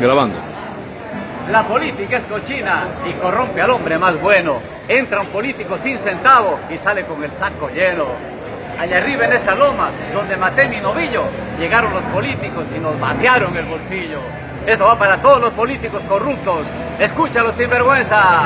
Grabando. La política es cochina y corrompe al hombre más bueno. Entra un político sin centavo y sale con el saco lleno. Allá arriba en esa loma, donde maté mi novillo, llegaron los políticos y nos vaciaron el bolsillo. Esto va para todos los políticos corruptos. Escúchalo sin vergüenza.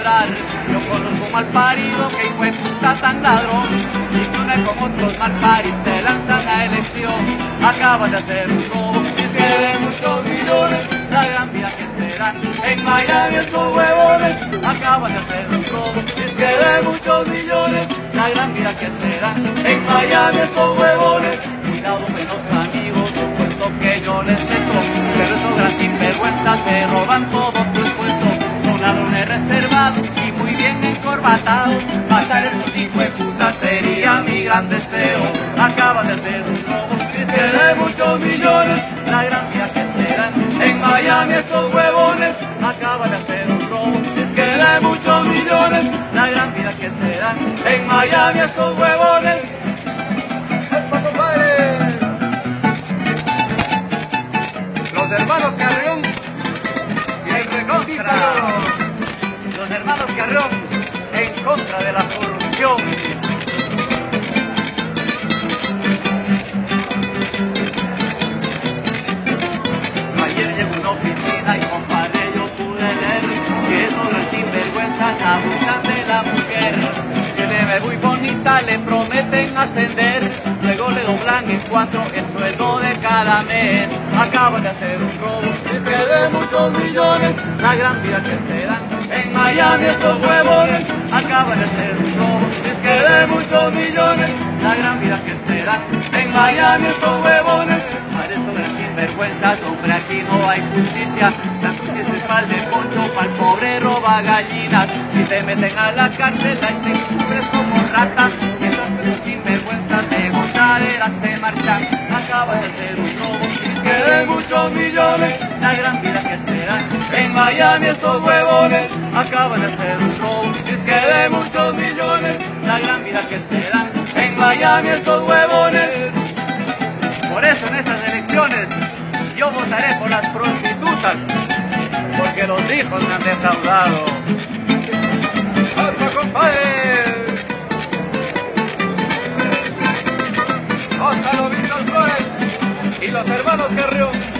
Yo conozco mal parido que hijo tan ladrón, y se une con otros mal paris, se lanzan a elección, acaban de hacer un robo, y de muchos millones, la gran vida que serán, en Miami estos huevones, acaban de hacer un robo, y de muchos millones, la gran vida que serán, en Miami estos huevones, cuidado menos amigos, puesto que yo les meto, pero esos gran sinvergüenzas se roban todo y muy bien encorbatados, matar esos hijos de puta sería mi gran deseo, acaban de hacer un robo, y es que de muchos millones, la gran vida que serán, en Miami esos huevones, acaban de hacer un robo, y es que de muchos millones, la gran vida que serán, en Miami esos huevones. Los hermanos Carrión en recontra. En contra de la corrupción. Ayer llegó una oficina y compadre yo pude ver que gran sinvergüenzas abusan de la mujer. Se le ve muy bonita, le prometen ascender, luego le doblan en cuatro el sueldo de cada mes. Acaban de hacer un robo, es que de muchos millones, la gran vida que se dan Miami esos huevones. Acaban de hacer un es que de muchos millones, la gran vida que se dan en Miami esos huevones. Para estos gran sinvergüenzas, hombre, aquí no hay justicia. La justicia es para el de poncho, para el pobre roba gallinas. Si te meten a la cárcel, ahí te cubres como ratas. Que los sinvergüenzas de gozadera se marchan, acaban de hacer un robo. Es que de muchos millones, la gran vida que se dan en Miami esos huevones. Acaban de hacer un robo. Es que de muchos millones, la gran vida que se dan en Miami esos huevones. Por eso en estas elecciones yo votaré por las prostitutas, porque los hijos me han defraudado. ¡Alfa, compadre! Flores y los hermanos Carrión.